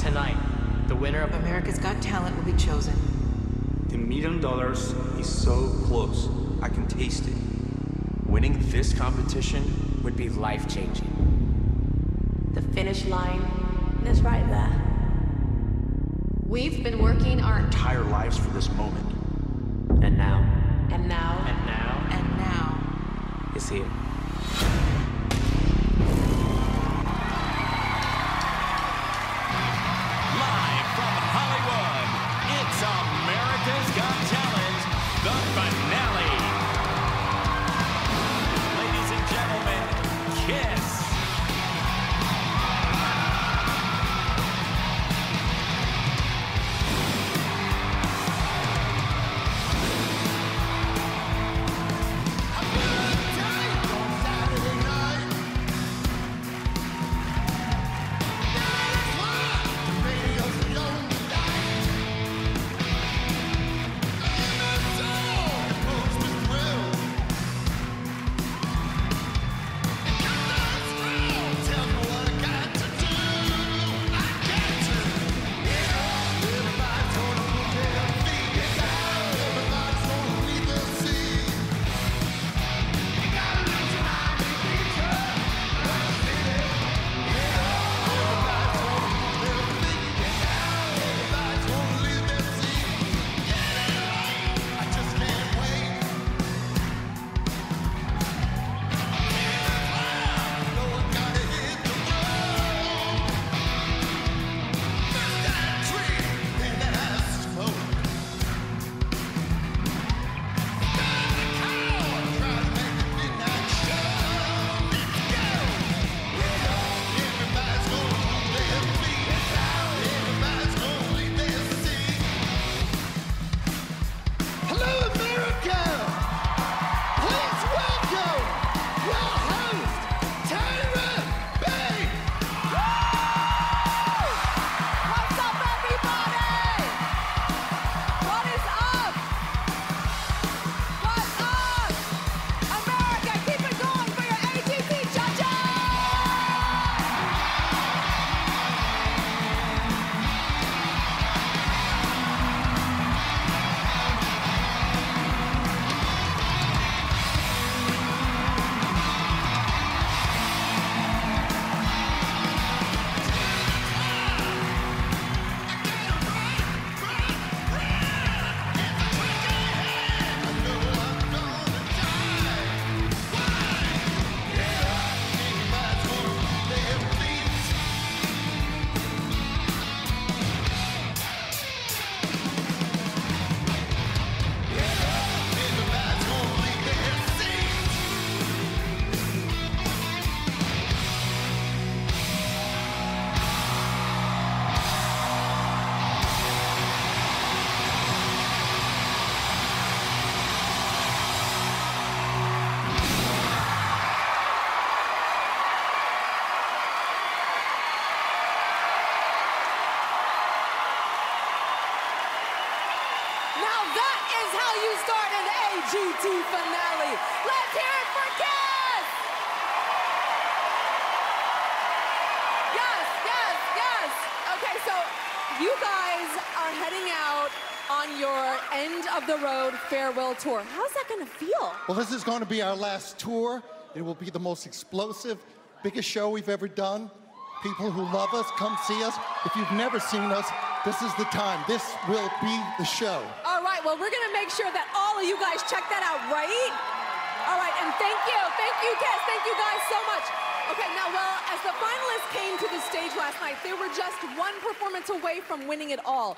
Tonight, the winner of America's Got Talent will be chosen. The million dollars is so close. I can taste it. Winning this competition would be life changing. The finish line is right there. We've been working our entire lives for this moment. And now, and now, and now, and now, is here. Is how you start an AGT finale. Let's hear it for Kiss! Yes, yes, yes. Okay, so you guys are heading out on your end of the road farewell tour. How's that gonna feel? Well, this is going to be our last tour. It will be the most explosive, biggest show we've ever done. People who love us, come see us. If you've never seen us, this is the time. This will be the show. All right, well, we're gonna make sure that all of you guys check that out, right? All right, and thank you, thank you, guys, thank you guys so much. Okay, now, well, as the finalists came to the stage last night, they were just one performance away from winning it all.